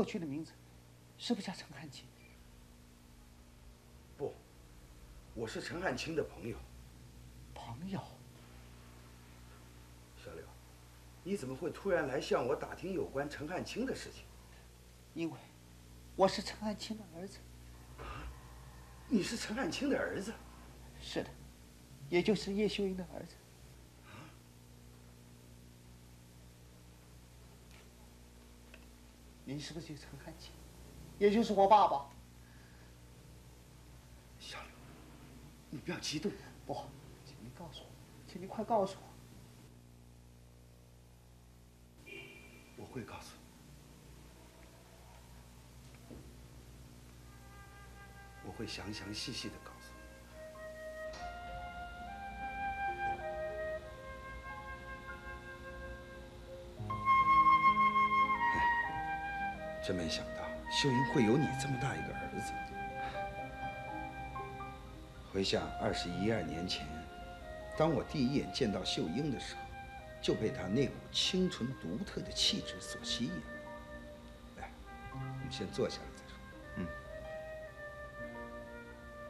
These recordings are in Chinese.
过去的名字是不是叫陈汉卿？不，我是陈汉卿的朋友。朋友，小柳，你怎么会突然来向我打听有关陈汉卿的事情？因为我是陈汉卿的儿子。你是陈汉卿的儿子？是的，也就是叶秀英的儿子。您是不是就陈汉卿？也就是我爸爸？小刘，你不要激动。不，请您告诉我，请您快告诉我。我会告诉你，我会详详细细的告真没想到秀英会有你这么大一个儿子。回想二十一二年前，当我第一眼见到秀英的时候，就被她那股清纯独特的气质所吸引。来，我们先坐下来再说。嗯。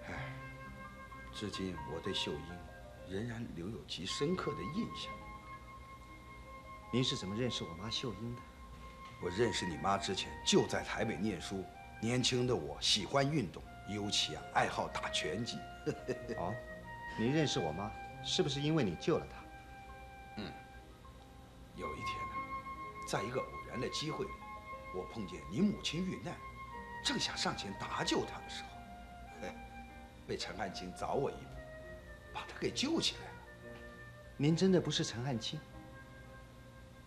唉，至今我对秀英仍然留有极深刻的印象。您是怎么认识我妈秀英的？我认识你妈之前就在台北念书，年轻的我喜欢运动，尤其啊爱好打拳击。哦，您认识我妈，是不是因为你救了她？嗯，有一天呢，在一个偶然的机会里，我碰见你母亲遇难，正想上前搭救她的时候，嘿，被陈汉卿早我一步，把她给救起来了。您真的不是陈汉卿？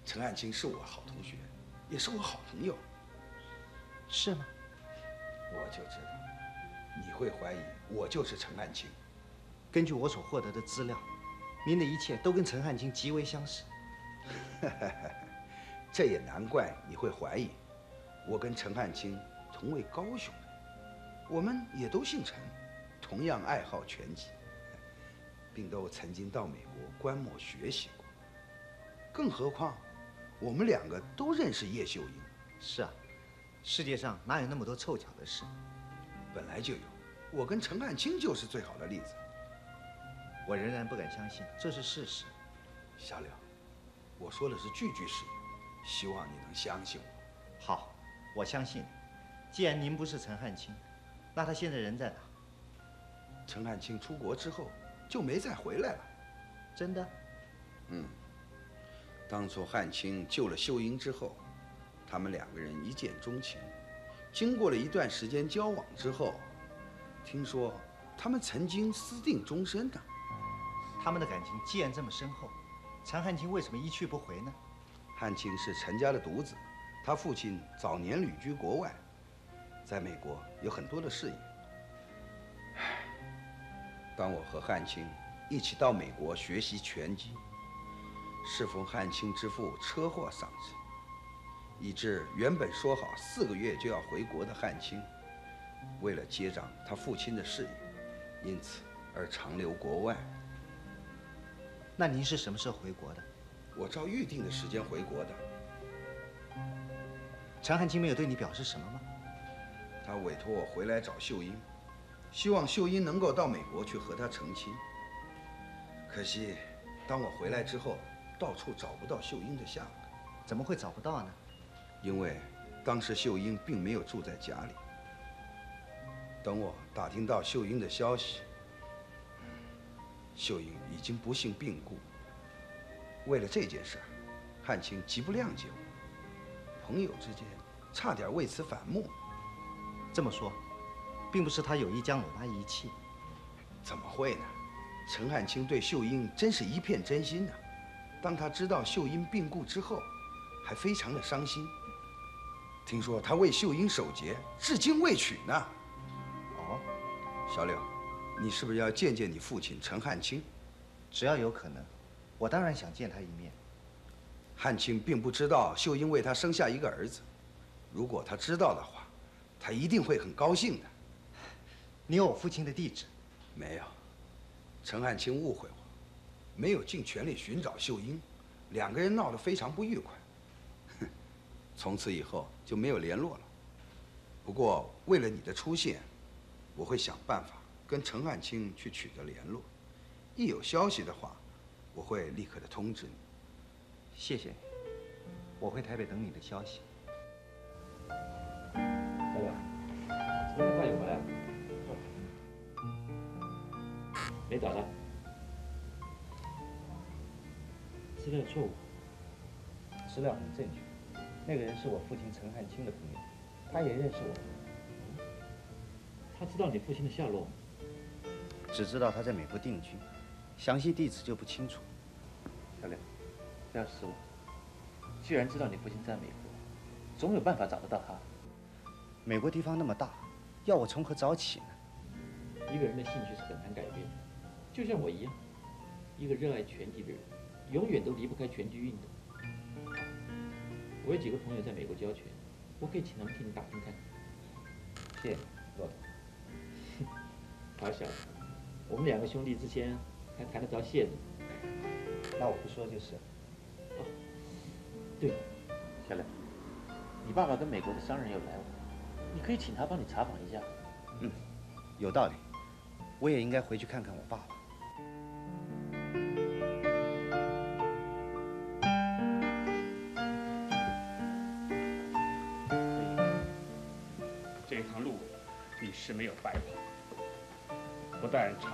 陈汉卿是我好同学，也是我好朋友。是吗？我就知道你会怀疑我就是陈汉卿。根据我所获得的资料，您的一切都跟陈汉卿极为相似。这也难怪你会怀疑，我跟陈汉卿同为高雄人，我们也都姓陈，同样爱好拳击，并都曾经到美国观摩学习过。更何况，我们两个都认识叶秀英。是啊，世界上哪有那么多凑巧的事？本来就有，我跟陈汉卿就是最好的例子。我仍然不敢相信这是事实。小柳，我说的是句句实言，希望你能相信我。好，我相信你。既然您不是陈汉卿，那他现在人在哪？陈汉卿出国之后就没再回来了。真的？嗯。当初汉卿救了秀英之后，他们两个人一见钟情。经过了一段时间交往之后，听说他们曾经私定终身呢。他们的感情既然这么深厚，陈汉卿为什么一去不回呢？汉卿是陈家的独子，他父亲早年旅居国外，在美国有很多的事业。当我和汉卿一起到美国学习拳击，适逢汉卿之父车祸丧生，以致原本说好四个月就要回国的汉卿，为了接掌他父亲的事业，因此而长留国外。那您是什么时候回国的？我照预定的时间回国的。陈汉卿没有对你表示什么吗？他委托我回来找秀英，希望秀英能够到美国去和他成亲。可惜，当我回来之后，到处找不到秀英的下落。怎么会找不到呢？因为当时秀英并没有住在家里。等我打听到秀英的消息，秀英已经不幸病故。为了这件事，汉卿极不谅解我，朋友之间差点为此反目。这么说，并不是他有意将我妈遗弃。怎么会呢？陈汉卿对秀英真是一片真心呐。当他知道秀英病故之后，还非常的伤心。听说他为秀英守节，至今未娶呢。哦，小柳，你是不是要见见你父亲陈汉卿？只要有可能，我当然想见他一面。汉卿并不知道秀英为他生下一个儿子，如果他知道的话，他一定会很高兴的。你有我父亲的地址？没有。陈汉卿误会我，没有尽全力寻找秀英，两个人闹得非常不愉快。哼，从此以后就没有联络了。不过为了你的出现，我会想办法跟陈汉卿去取得联络。一有消息的话，我会立刻的通知你。谢谢你，我回台北等你的消息。小柳，今天快点回来了。没找到，资料错误。资料很正确，那个人是我父亲陈汉卿的朋友，他也认识我。他知道你父亲的下落吗？只知道他在美国定居，详细地址就不清楚。小廖，不要失望。既然知道你父亲在美国，总有办法找得到他。美国地方那么大，要我从何找起呢？一个人的兴趣是很难改变的，就像我一样，一个热爱拳击的人，永远都离不开拳击运动。我有几个朋友在美国教拳，我可以请他们替你打听看。谢谢你，骆驼。好小子，我们两个兄弟之间还谈得着谢呢。那我不说就是。哦对了，小磊，你爸爸跟美国的商人有来往，你可以请他帮你查访一下。嗯，有道理。我也应该回去看看我爸爸。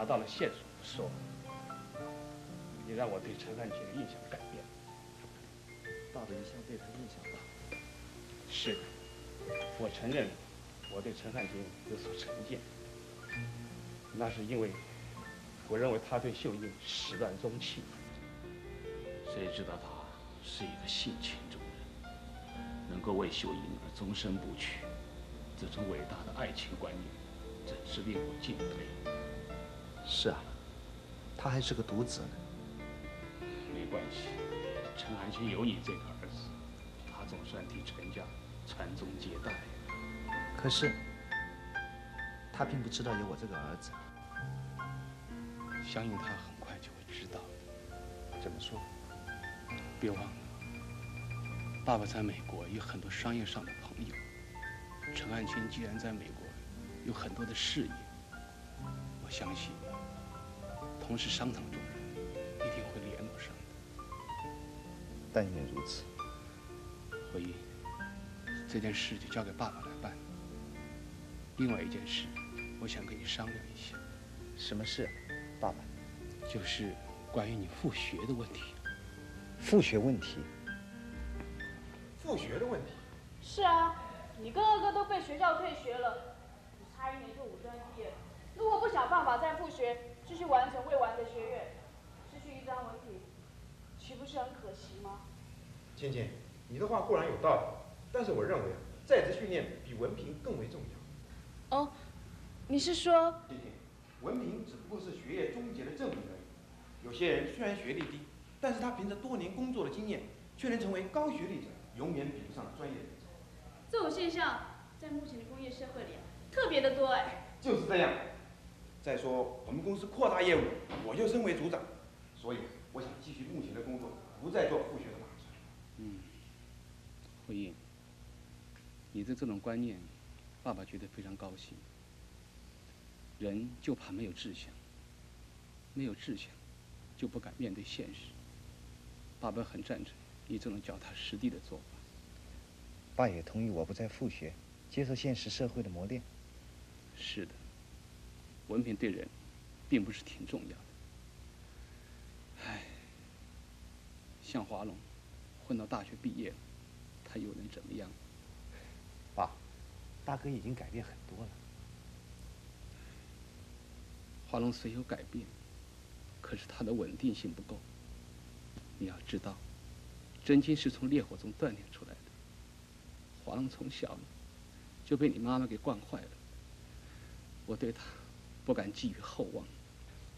到了线索不说，你让我对陈汉卿的印象改变了。爸爸一向对他印象大。是的，我承认我对陈汉卿有所成见，那是因为我认为他对秀英始乱终弃。谁知道他是一个性情中人，能够为秀英而终身不娶，这种伟大的爱情观念，真是令我敬佩。是啊，他还是个独子呢。没关系，陈汉卿有你这个儿子，他总算替陈家传宗接代。可是，他并不知道有我这个儿子。相信他很快就会知道。怎么说？别忘了，爸爸在美国有很多商业上的朋友。陈汉卿既然在美国有很多的事业，我相信同是商场中人，一定会联络上的。但愿如此。回忆，这件事就交给爸爸来办。另外一件事，我想跟你商量一下。什么事，爸爸？就是关于你复学的问题。复学问题？复学的问题？是啊，你跟二哥都被学校退学了，你差一年就五专毕业，如果不想办法再复学，继续完成未完的学业，失去一张文凭，岂不是很可惜吗？倩倩，你的话固然有道理，但是我认为啊，在职训练比文凭更为重要。哦，你是说？芊芊，文凭只不过是学业终结的证明而已。有些人虽然学历低，但是他凭着多年工作的经验，却能成为高学历者，永远比不上专业人才。这种现象在目前的工业社会里啊，特别的多哎。就是这样。再说我们公司扩大业务，我就升为组长，所以我想继续目前的工作，不再做复学的打算。嗯，慧英，你的这种观念，爸爸觉得非常高兴。人就怕没有志向，没有志向，就不敢面对现实。爸爸很赞成你这种脚踏实地的做法。爸也同意我不再复学，接受现实社会的磨练。是的，文凭对人，并不是挺重要的。唉，像华龙，混到大学毕业了，他又能怎么样？爸，大哥已经改变很多了。华龙虽有改变，可是他的稳定性不够。你要知道，真金是从烈火中锻炼出来的。华龙从小就被你妈妈给惯坏了。我对他不敢寄予厚望。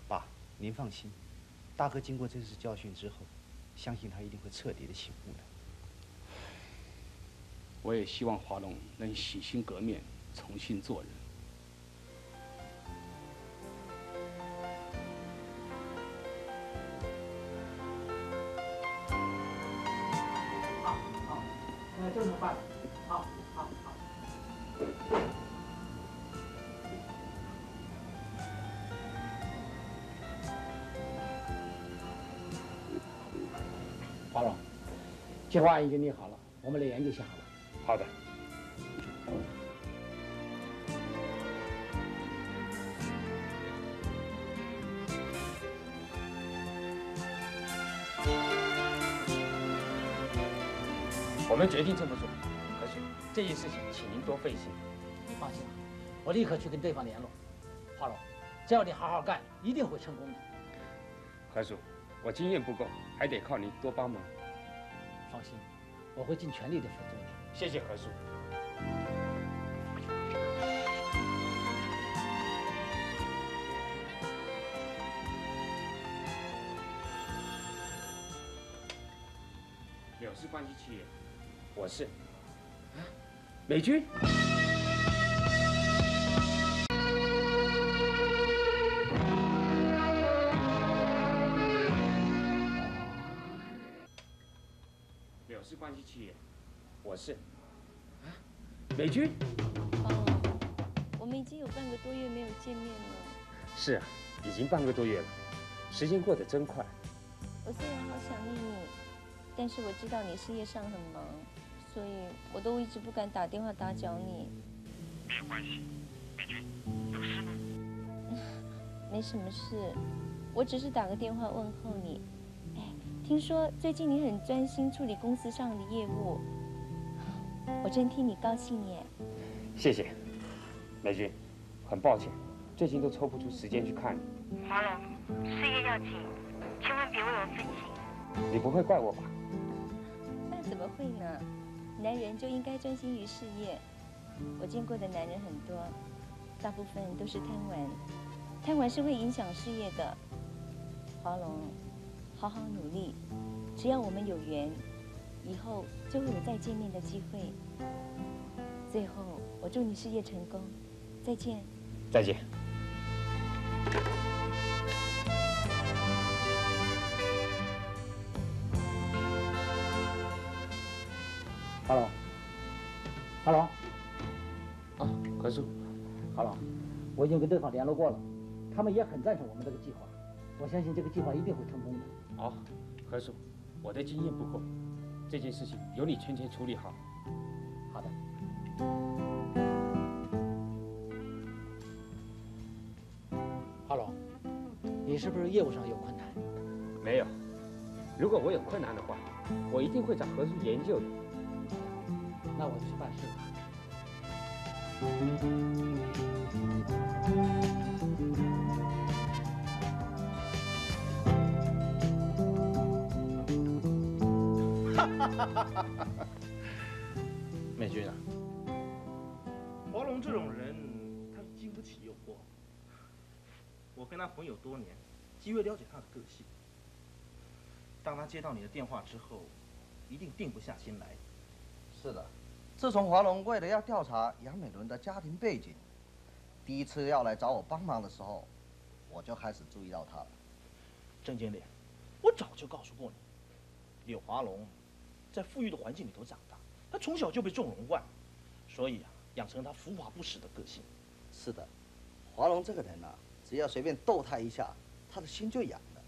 爸，您放心，大哥经过这次教训之后，相信他一定会彻底的醒悟的。我也希望华龙能洗心革面，重新做人。计划已经拟好了，我们来研究下好了。好的。我们决定这么做，何叔，这件事情请您多费心。你放心吧，我立刻去跟对方联络。华龙，只要你好好干，一定会成功的。何叔，我经验不够，还得靠您多帮忙。放心，我会尽全力的辅助你。谢谢何叔。柳氏关系企业。我是，啊，美军。我是，啊，美军。哦，我们已经有半个多月没有见面了。是啊，已经半个多月了，时间过得真快。我虽然好想念你，但是我知道你事业上很忙。所以，我都一直不敢打电话打搅你。没有关系，美君，有事吗？没什么事，我只是打个电话问候你。哎，听说最近你很专心处理公司上的业务，我真替你高兴耶。谢谢，美君，很抱歉，最近都抽不出时间去看你。华龙，事业要紧，千万别为我分心。你不会怪我吧？那怎么会呢？男人就应该专心于事业。我见过的男人很多，大部分都是贪玩，贪玩是会影响事业的。华龙，好好努力，只要我们有缘，以后就会有再见面的机会。最后，我祝你事业成功，再见。再见。哈喽，哈喽，啊，何叔，哈喽，我已经跟对方联络过了，他们也很赞成我们这个计划，我相信这个计划一定会成功的。好，何叔，我的经验不够，这件事情由你全权处理好。好的。阿龙，你是不是业务上有困难？没有，如果我有困难的话，我一定会找何叔研究的。那我就去办事了。美军啊，华龙这种人，他是经不起诱惑。我跟他朋友多年，极为了解他的个性。当他接到你的电话之后，一定定不下心来。是的。自从华龙为了要调查杨美伦的家庭背景，第一次要来找我帮忙的时候，我就开始注意到他了。郑经理，我早就告诉过你，柳华龙在富裕的环境里头长大，他从小就被纵容惯，所以啊，养成他浮华不实的个性。是的，华龙这个人呐、只要随便逗他一下，他的心就痒了。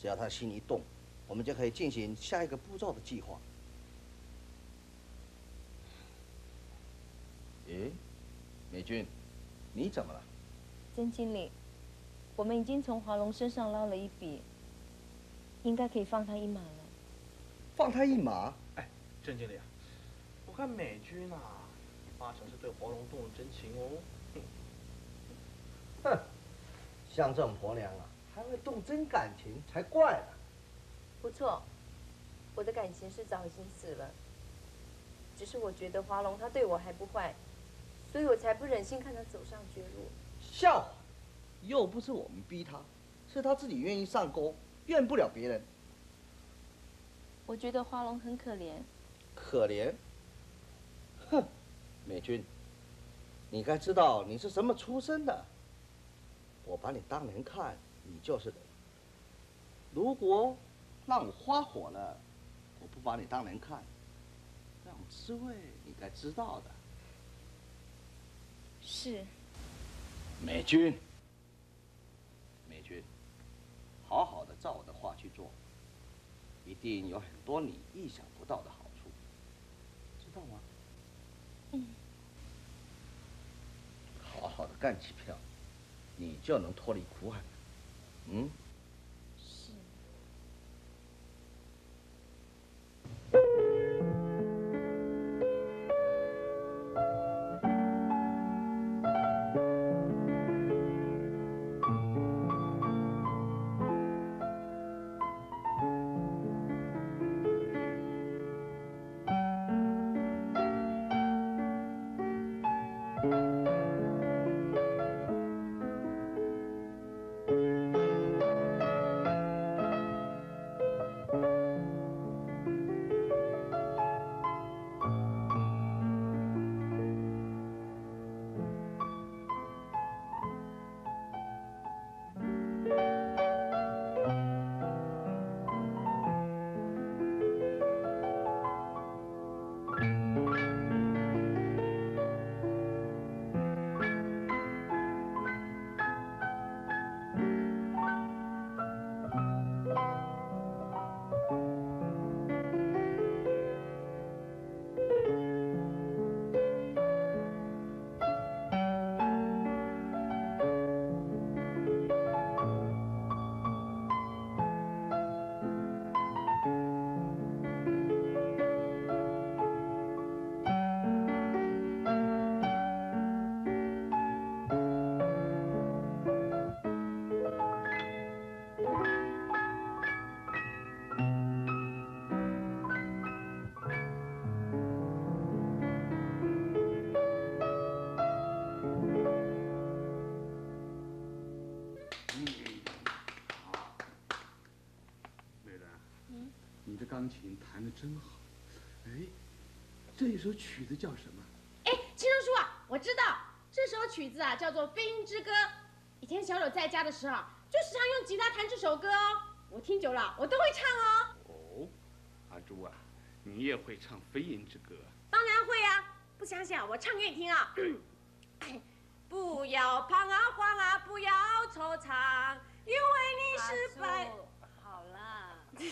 只要他心一动，我们就可以进行下一个步骤的计划。诶，美君，你怎么了？曾经理，我们已经从华龙身上捞了一笔，应该可以放他一马了。放他一马？哎，郑经理啊，我看美君啊，八成是对华龙动了真情哦。哼，像这种婆娘啊，还会动真感情才怪呢。不错，我的感情是早已经死了，只是我觉得华龙他对我还不坏，所以我才不忍心看他走上绝路。笑话，又不是我们逼他，是他自己愿意上钩，怨不了别人。我觉得花龙很可怜，可怜？哼，美君，你该知道你是什么出身的。我把你当人看，你就是人。如果让我花火了，我不把你当人看，那种滋味你该知道的。是美君，美君，好好的照我的话去做，一定有很多你意想不到的好处，知道吗？嗯。好好的干起票，你就能脱离苦海。嗯。钢琴弹得真好。哎，这一首曲子叫什么？哎，青松叔啊，我知道这首曲子啊叫做《飞鹰之歌》。以前小柳在家的时候，就时常用吉他弹这首歌哦。我听久了，我都会唱哦。哦，阿朱啊，你也会唱《飞鹰之歌》？当然会啊，不相信啊，我唱给你听啊。不要彷啊慌啊，不要惆怅，因为你是白。好啦。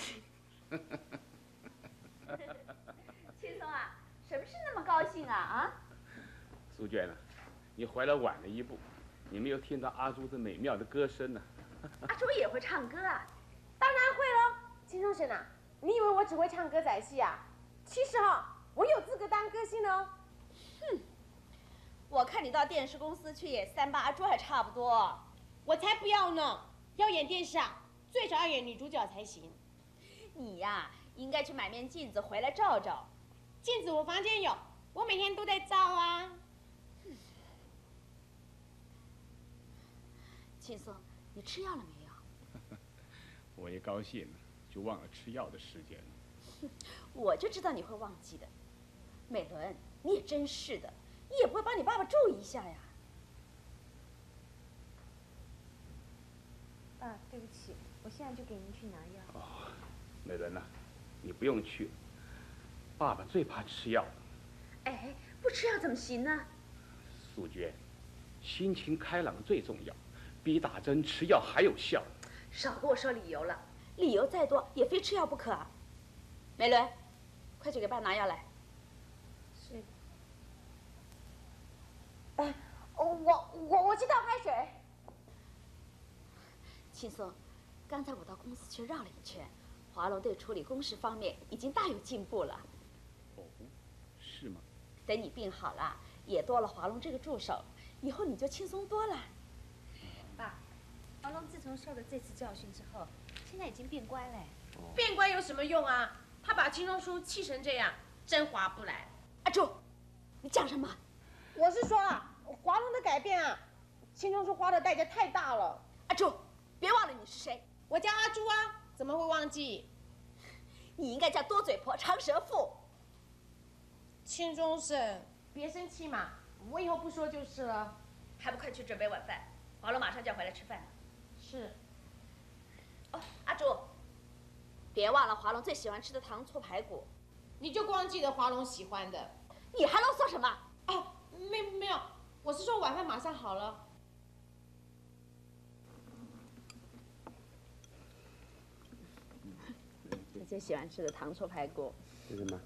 轻松啊，什么事那么高兴啊啊？苏娟啊，你回来晚了一步，你没有听到阿朱这美妙的歌声呢、阿朱也会唱歌啊？当然会喽。青松婶啊，你以为我只会唱歌仔戏啊？其实哈、我有资格当歌星哦。哼，我看你到电视公司去演三八阿朱还差不多。我才不要呢！要演电视啊，最少要演女主角才行。你呀、应该去买面镜子回来照照。镜子我房间有，我每天都在照啊。秦松，你吃药了没有？我一高兴就忘了吃药的时间了。我就知道你会忘记的。美伦，你也真是的，你也不会帮你爸爸注意一下呀。爸，对不起，我现在就给您去拿药。美伦呐、你不用去，爸爸最怕吃药了。哎，不吃药怎么行呢？素娟，心情开朗最重要，比打针吃药还有效。少跟我说理由了，理由再多也非吃药不可啊。美伦，快去给爸拿药来。是。哎，我我我去倒开水。青松，刚才我到公司去绕了一圈，华龙队处理公事方面已经大有进步了。哦，是吗？等你病好了，也多了华龙这个助手，以后你就轻松多了。爸，华龙自从受了这次教训之后，现在已经变乖了。变乖有什么用啊？他把青松叔气成这样，真划不来。阿柱，你讲什么？我是说啊，华龙的改变啊，青松叔花的代价太大了。阿柱，别忘了你是谁。我叫阿朱啊，怎么会忘记？你应该叫多嘴婆、长舌妇。青钟生，别生气嘛，我以后不说就是了。还不快去准备晚饭？华龙马上就要回来吃饭了。是。哦，阿朱。别忘了华龙最喜欢吃的糖醋排骨，你就光记得华龙喜欢的，你还啰嗦什么？哦，没没有，我是说晚饭马上好了。他最喜欢吃的糖醋排骨。是什么？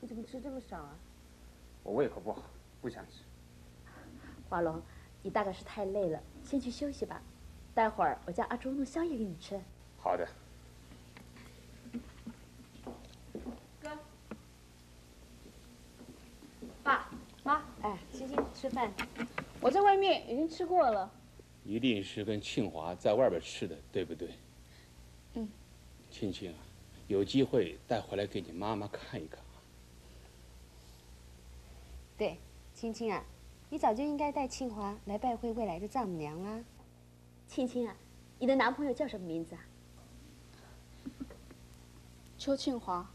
你怎么吃这么少啊？我胃口不好，不想吃。华龙，你大概是太累了，先去休息吧。待会儿我叫阿忠弄宵夜给你吃。好的。哥，爸妈，哎，欣欣吃饭。我在外面已经吃过了。一定是跟庆华在外边吃的，对不对？嗯。青青啊，有机会带回来给你妈妈看一看。对，青青啊，你早就应该带庆华来拜会未来的丈母娘啦。青青啊，你的男朋友叫什么名字啊？邱庆华。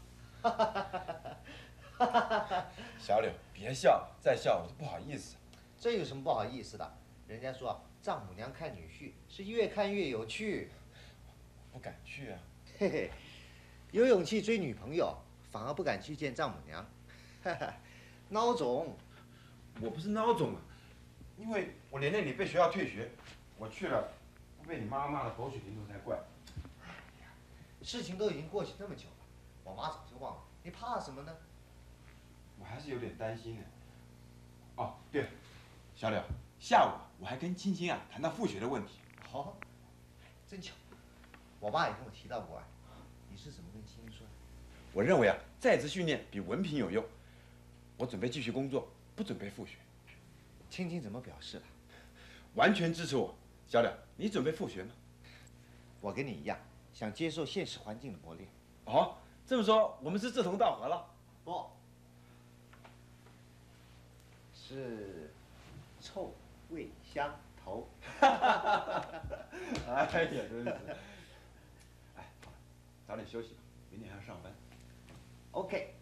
小柳，别笑，再笑我都不好意思。这有什么不好意思的？人家说丈母娘看女婿是越看越有趣。不敢去啊。嘿嘿，有勇气追女朋友，反而不敢去见丈母娘。哈哈。孬种，我不是孬种啊，因为我连累你被学校退学，我去了，被你妈骂的狗血淋头才怪。哎呀，事情都已经过去那么久了，我妈早就忘了，你怕什么呢？我还是有点担心的。哦，对了，小柳，下午我还跟青青啊谈到复学的问题。好，真巧，我爸也跟我提到过啊。你是怎么跟青青说的？我认为啊，在职训练比文凭有用。我准备继续工作，不准备复学。青青怎么表示了？完全支持我。小柳，你准备复学吗？我跟你一样，想接受现实环境的磨练。哦，这么说我们是志同道合了？不，是臭味相投，哈哈哈哈哈！哎呀，真是！哎，好了，早点休息吧，明天要上班。OK。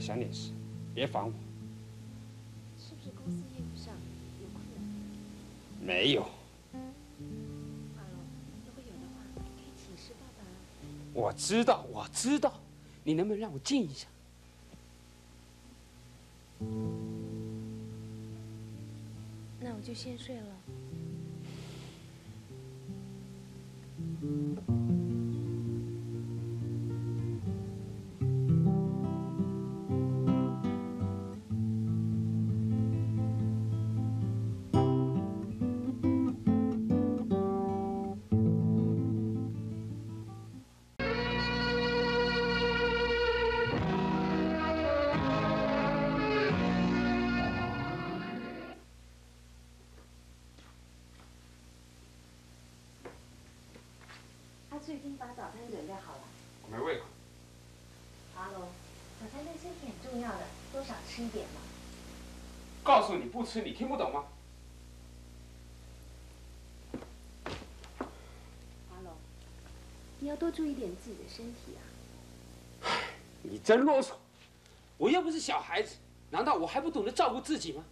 想点事，别烦我。是不是公司业务上有困难？没有，华龙，如果有的话，可以请示爸爸。我知道，我知道。你能不能让我静一下？那我就先睡了。告诉你不吃，你听不懂吗？阿龙，你要多注意点自己的身体啊。你真啰嗦！我又不是小孩子，难道我还不懂得照顾自己吗？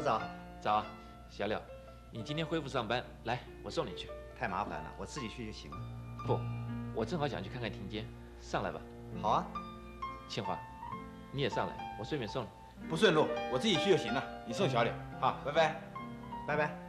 早，早啊，小柳，你今天恢复上班，来，我送你去。太麻烦了，我自己去就行了。不，我正好想去看看庭坚，上来吧。好啊，庆华，你也上来，我顺便送你。不顺路，我自己去就行了。你送小柳，好，拜拜，拜拜。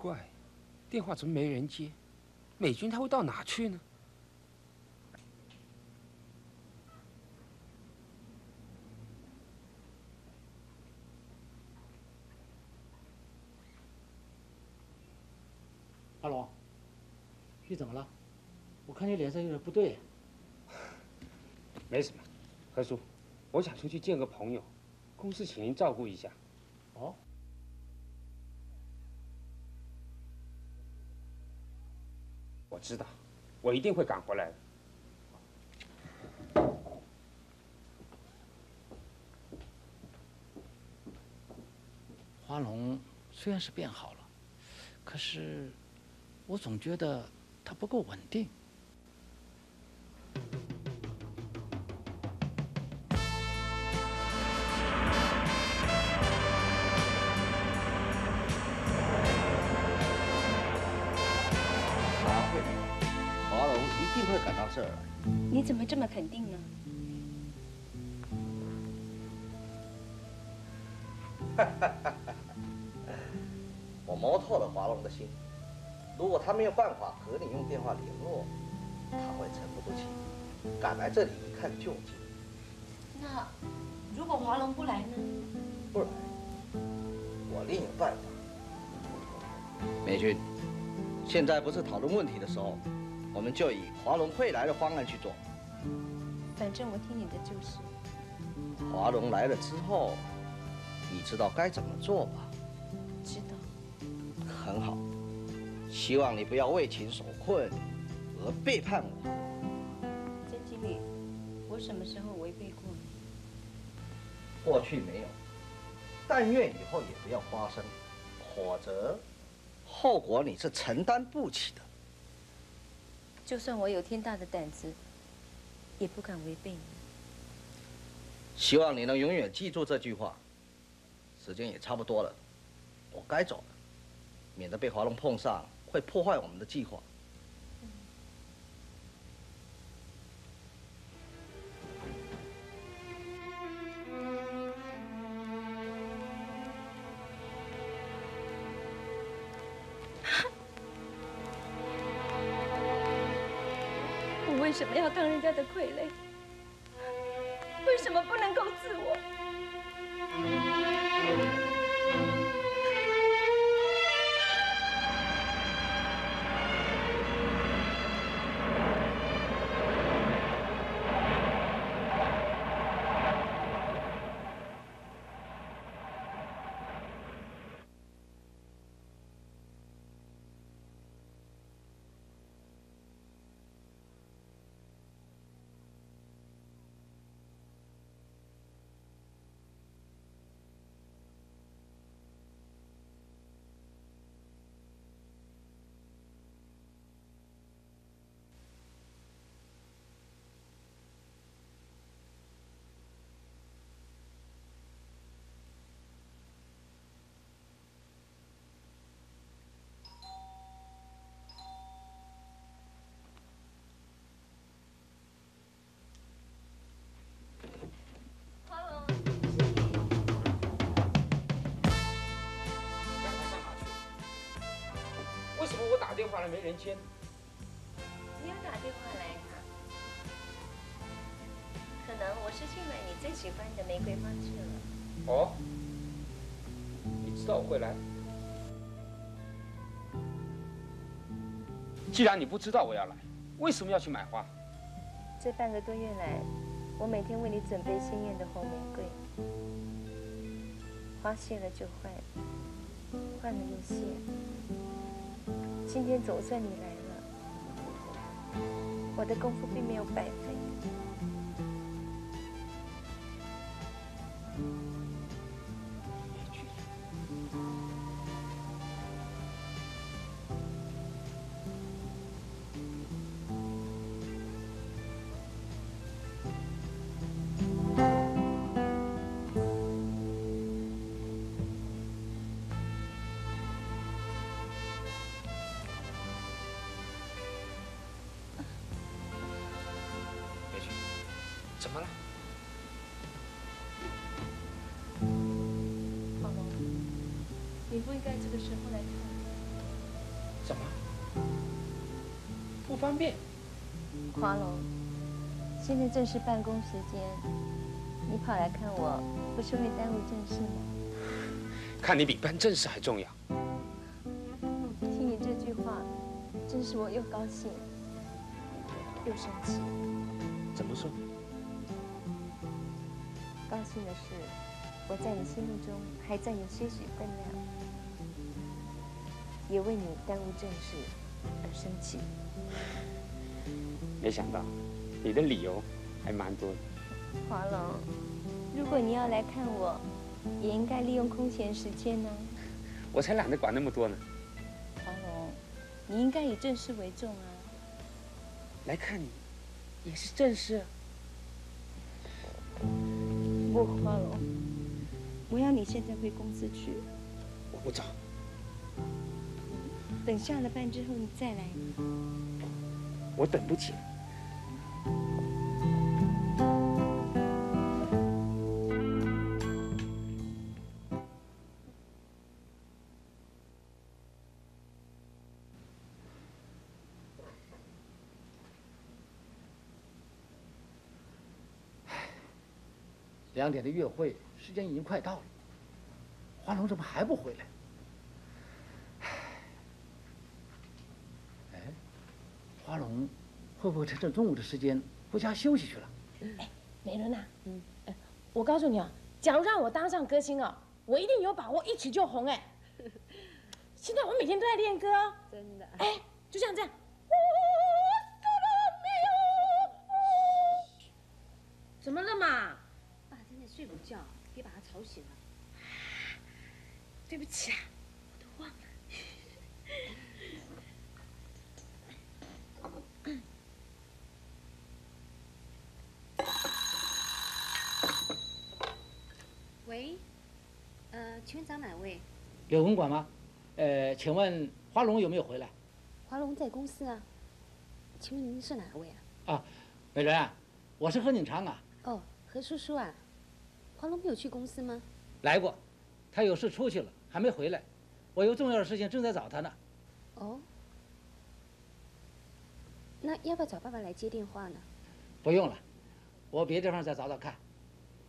怪，电话怎么没人接？美军他会到哪去呢？阿龙，你怎么了？我看你脸色有点不对。没什么，何叔，我想出去见个朋友，公司请您照顾一下。哦，知道，我一定会赶回来的。花龙虽然是变好了，可是我总觉得他不够稳定。怎么这么肯定呢？我摸透了华龙的心，如果他没有办法和你用电话联络，他会沉不住气，赶来这里一看究竟。那如果华龙不来呢？不来，我另有办法。美军，现在不是讨论问题的时候，我们就以华龙会来的方案去做。反正我听你的就是。华龙来了之后，你知道该怎么做吧？知道。很好，希望你不要为情所困而背叛我。曾经理，我什么时候违背过你？过去没有，但愿以后也不要发生，否则后果你是承担不起的。就算我有天大的胆子，也不敢违背你。希望你能永远记住这句话。时间也差不多了，我该走了，免得被华龙碰上，会破坏我们的计划。当人家的傀儡？话了没人接？你有打电话来啊？可能我是去买你最喜欢的玫瑰花去了。哦，你知道我会来？既然你不知道我要来，为什么要去买花？这半个多月来，我每天为你准备鲜艳的红玫瑰，花谢了就换，换了又谢。今天总算你来了，我的功夫并没有白费。华龙，现在正是办公时间，你跑来看我，不是会耽误正事吗？看你比办正事还重要。听你这句话，真是我又高兴又生气。怎么说？高兴的是，我在你心目中还占有些许分量，也为你耽误正事而生气。没想到你的理由还蛮多的。华龙，如果你要来看我，也应该利用空闲时间呢。我才懒得管那么多呢。华龙，你应该以正事为重啊。来看你，也是正事。不，华龙，我要你现在回公司去，我不走。等下了班之后你再来。我等不起。两点的约会，时间已经快到了。花龙怎么还不回来？哎，花龙会不会趁着中午的时间回家休息去了？哎美伦呐，嗯，我告诉你啊，假如让我当上歌星啊，我一定有把握一曲就红哎。现在我每天都在练歌哦。真的。哎，就像这样。怎么了嘛？爸正在睡午觉，别把他吵醒了。对不起啊，我都忘了。喂，呃，请问找哪位？柳文馆吗？呃，请问华龙有没有回来？华龙在公司啊。请问您是哪位啊？啊，美伦啊，我是何景昌啊。哦，何叔叔啊，华龙没有去公司吗？来过，他有事出去了，还没回来。我有重要的事情正在找他呢。哦，那要不要找爸爸来接电话呢？不用了，我别地方再找找看。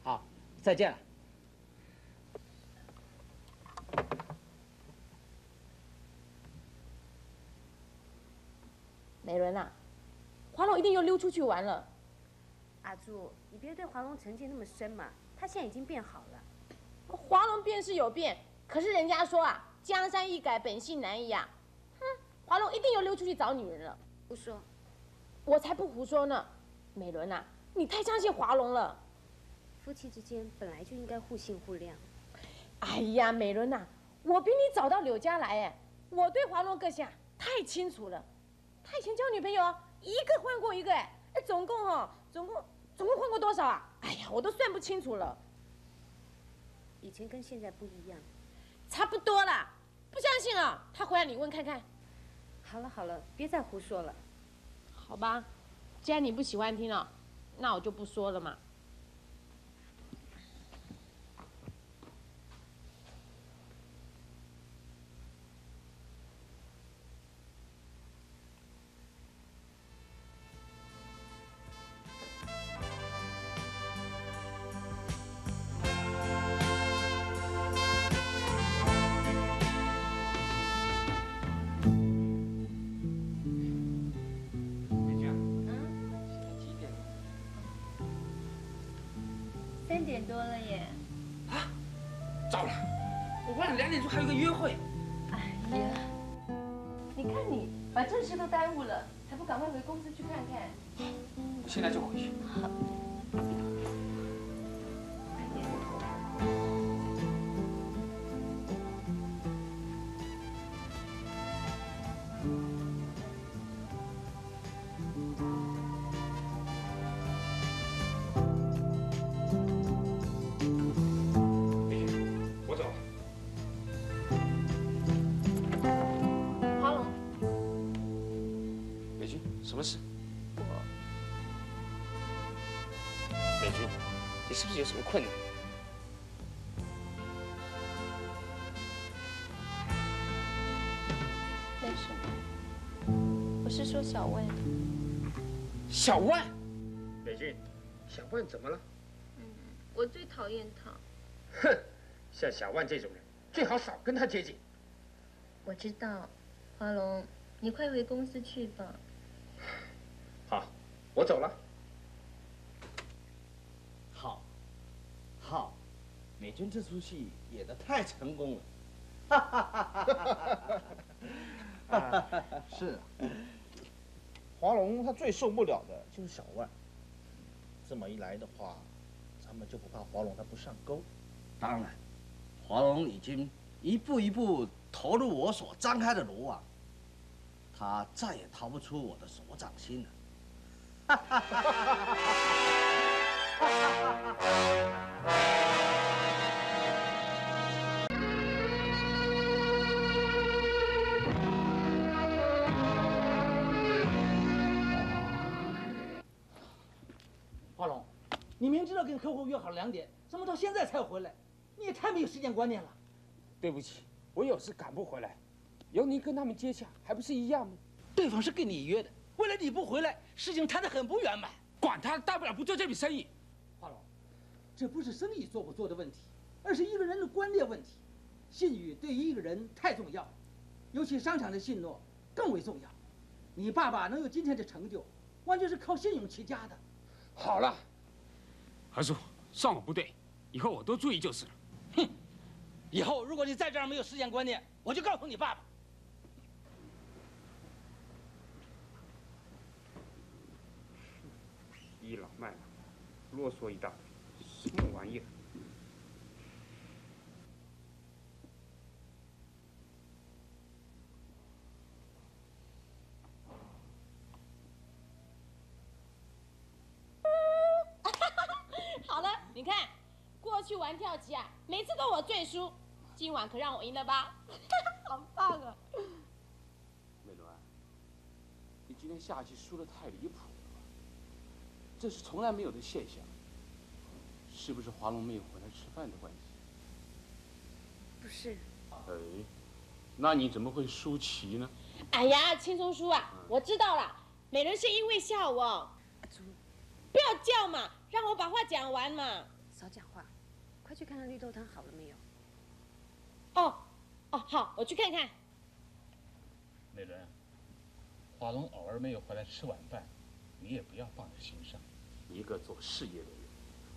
好，再见了。美伦呐，华龙一定又溜出去玩了。阿柱，你别对华龙成见那么深嘛，他现在已经变好了。华龙变是有变，可是人家说啊，江山易改，本性难移啊。哼，华龙一定又溜出去找女人了。胡说，我才不胡说呢。美伦呐，你太相信华龙了。夫妻之间本来就应该互信互谅。哎呀，美伦呐，我比你早到柳家来哎，我对华龙个性啊太清楚了。他以前交女朋友一个换过一个哎，哎，总共哈，总共总共换过多少啊？哎呀，我都算不清楚了。以前跟现在不一样，差不多啦。不相信啊？他回来你问看看。好了好了，别再胡说了。好吧，既然你不喜欢听了，那我就不说了嘛。点多了耶！啊，糟了，我忘了两点钟还有个约会。哎呀，你看你把正事都耽误了，还不赶快回公司去看看？我现在就回去。我什么困难？没什么，我是说小万。小万，美俊，小万怎么了？嗯我最讨厌他。哼，像小万这种人，最好少跟他接近。我知道，华龙，你快回公司去吧。好，我走了。好，好，美军这出戏演得太成功了。是啊，华龙他最受不了的就是小万。这么一来的话，咱们就不怕华龙他不上钩。当然，华龙已经一步一步投入我所张开的罗网，他再也逃不出我的手掌心了。华 明知道跟客户约好了两点，怎么到现在才回来？你也太没有时间观念了。对不起，我有事赶不回来，由你跟他们接洽，还不是一样吗？对方是跟你约的，为了你不回来，事情谈得很不圆满。管他，大不了不做这笔生意。华龙，这不是生意做不做的问题，而是一个人的观念问题。信誉对于一个人太重要，尤其商场的信诺更为重要。你爸爸能有今天的成就，完全是靠信用起家的。好了，何叔，算我不对，以后我多注意就是了。哼以后如果你再这样没有时间观念，我就告诉你爸爸。倚老卖老，啰嗦一大堆，什么玩意儿？好了，你看，过去玩跳棋啊，每次都我最输，今晚可让我赢了吧？好棒啊！美伦，你今天下棋输的太离谱了吧？这是从来没有的现象。是不是华龙没有回来吃饭的关系？不是，哎，那你怎么会输棋呢？哎呀，轻松输啊！我知道了，美伦是因为笑我。不要叫嘛，让我把话讲完嘛。少讲话，快去看看绿豆汤好了没有？哦，哦，好，我去看看。美伦，华龙偶尔没有回来吃晚饭，你也不要放在心上。一个做事业的人，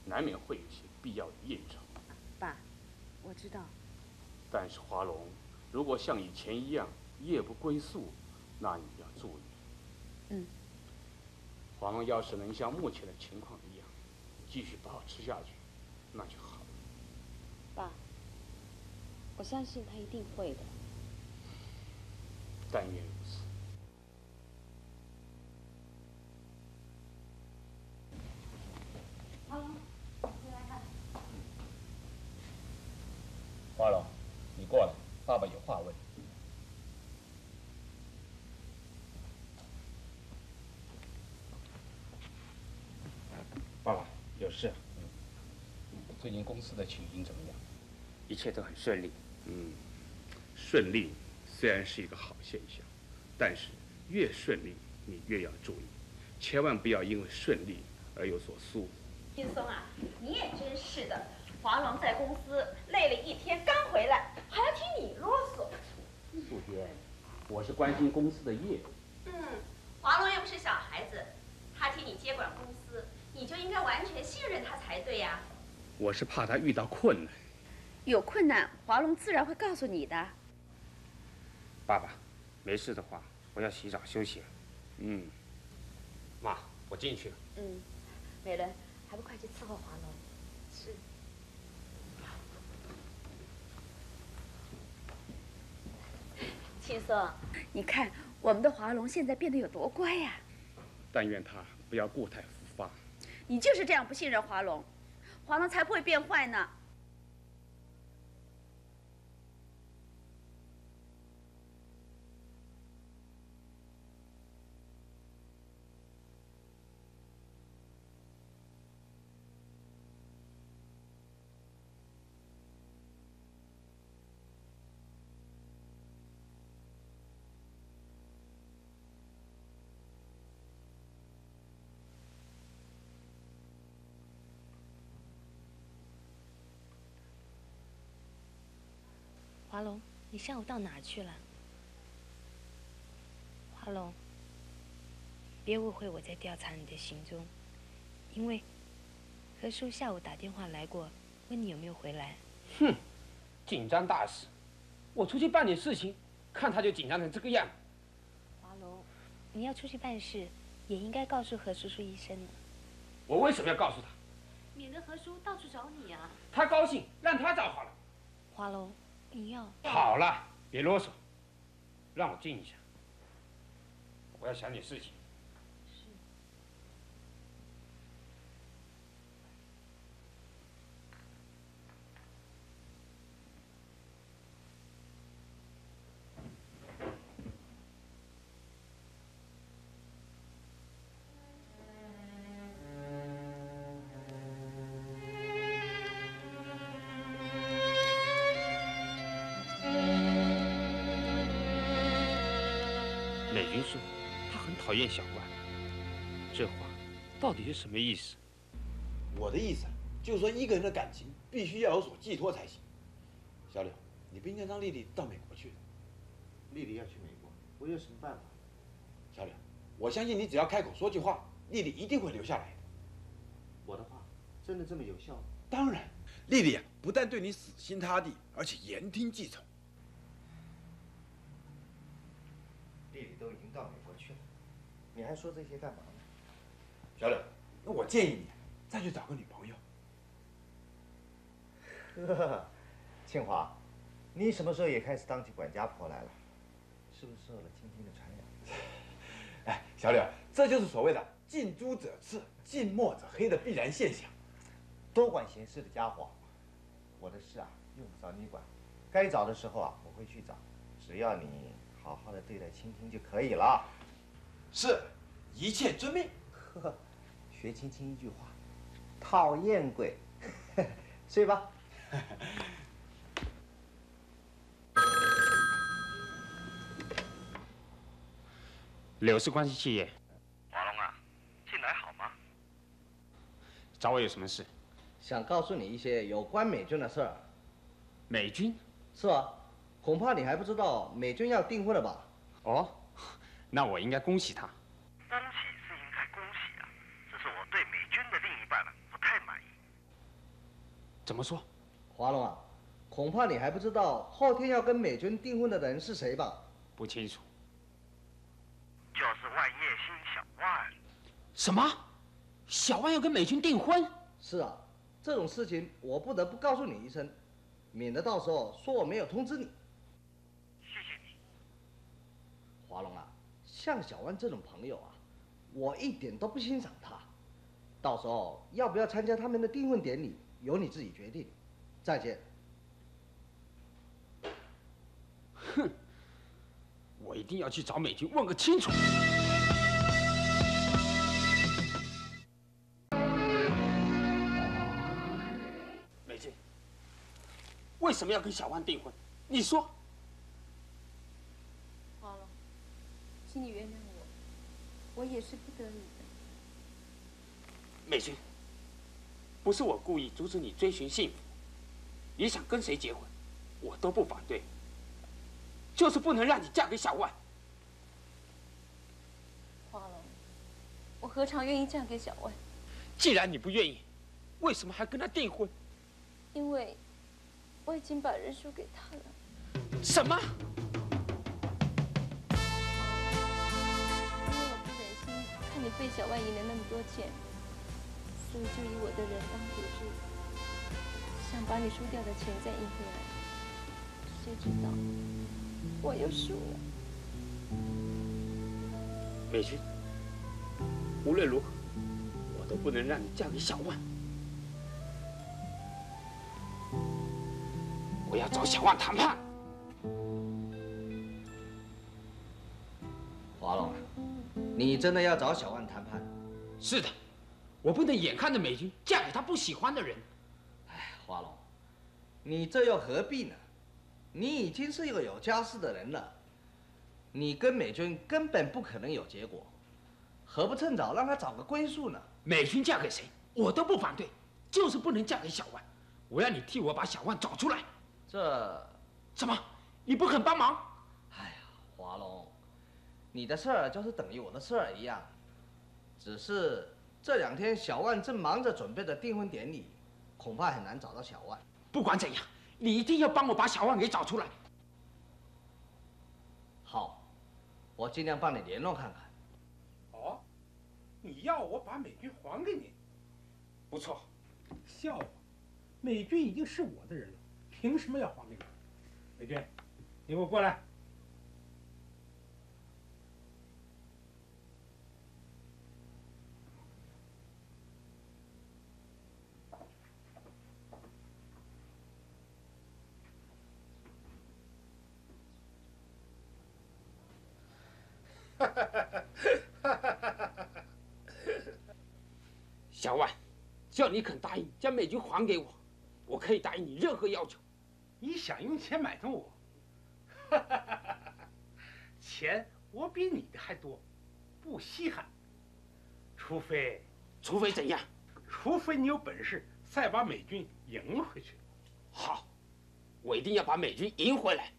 难免会有些必要的应酬。爸，我知道。但是华龙，如果像以前一样夜不归宿，那你要注意。嗯。华龙要是能像目前的情况一样，继续保持下去，那就好。爸，我相信他一定会的。但愿如此。华龙，你来看。华龙，你过来，爸爸有话问。爸爸，有事。最近公司的情形怎么样？一切都很顺利。嗯，顺利虽然是一个好现象，但是越顺利你越要注意，千万不要因为顺利而有所疏忽。金松啊，你也真是的，华龙在公司累了一天刚回来，还要听你啰嗦。素娟，我是关心公司的业务。嗯，华龙又不是小孩子，他替你接管公司，你就应该完全信任他才对呀。我是怕他遇到困难。有困难，华龙自然会告诉你的。爸爸，没事的话，我要洗澡休息了。嗯，妈，我进去了。嗯，美伦，还不快去伺候华龙？是。青松，你看我们的华龙现在变得有多乖呀、但愿他不要固态复发。你就是这样不信任华龙，皇上才不会变坏呢。华龙，你下午到哪儿去了？华龙，别误会我在调查你的行踪，因为何叔下午打电话来过，问你有没有回来。哼，紧张大事，我出去办点事情，看他就紧张成这个样。华龙，你要出去办事，也应该告诉何叔叔一声呢，我为什么要告诉他？免得何叔到处找你啊。他高兴，让他找好了。华龙，好了，别啰嗦，让我静一下。我要想点事情。小关，这话到底是什么意思？我的意思啊，就是说一个人的感情必须要有所寄托才行。小柳，你不应该让丽丽到美国去的。丽丽要去美国，我有什么办法？小柳，我相信你只要开口说句话，丽丽一定会留下来的。我的话真的这么有效？当然，丽丽不但对你死心塌地，而且言听计从。丽丽都已经到美国去了，你还说这些干嘛呢？小柳，那我建议你再去找个女朋友。呵，庆华，你什么时候也开始当起管家婆来了？是不是受了青青的传染？哎，小柳，这就是所谓的近朱者赤，近墨者黑的必然现象。多管闲事的家伙，我的事啊用不着你管，该找的时候啊我会去找，只要你好好的对待青青就可以了。是，一切遵命。呵，学青青一句话，讨厌鬼，睡吧。柳氏关系企业，华龙啊，近来好吗？找我有什么事？想告诉你一些有关美军的事儿。美军？是啊，恐怕你还不知道美军要订婚了吧？哦，那我应该恭喜他。恭喜是应该恭喜啊，只是我对美军的另一半呢不太满意。怎么说？华龙啊，恐怕你还不知道后天要跟美军订婚的人是谁吧？不清楚。就是万叶星小万。什么？小万要跟美军订婚？是啊，这种事情我不得不告诉你一声，免得到时候说我没有通知你。谢谢你，华龙啊，像小万这种朋友啊，我一点都不欣赏他。到时候要不要参加他们的订婚典礼，由你自己决定。再见。哼，我一定要去找美军问个清楚。美军，为什么要跟小万订婚？你说。好了，请你原谅我，我也是不得已的。美君，不是我故意阻止你追寻幸福，你想跟谁结婚，我都不反对，就是不能让你嫁给小万。华龙，我何尝愿意嫁给小万？既然你不愿意，为什么还跟他订婚？因为我已经把人输给他了。什么？你被小万赢了那么多钱，所以就以我的人当赌注，想把你输掉的钱再赢回来。谁知道我又输了。美君，无论如何，我都不能让你嫁给小万。我要找小万谈判。华龙啊，你真的要找小万谈判？是的，我不能眼看着美军嫁给他不喜欢的人。哎，华龙，你这又何必呢？你已经是一个有家室的人了，你跟美军根本不可能有结果，何不趁早让他找个归宿呢？美军嫁给谁，我都不反对，就是不能嫁给小万。我要你替我把小万找出来。这什么？你不肯帮忙？你的事儿就是等于我的事儿一样，只是这两天小万正忙着准备着订婚典礼，恐怕很难找到小万。不管怎样，你一定要帮我把小万给找出来。好，我尽量帮你联络看看。哦，你要我把美军还给你？不错。笑话，美军已经是我的人了，凭什么要还给你？美军，你给我过来。小万，只要你肯答应将美军还给我，我可以答应你任何要求。你想用钱买通我？钱我比你的还多，不稀罕。除非，除非怎样？除非你有本事再把美军赢回去。好，我一定要把美军赢回来。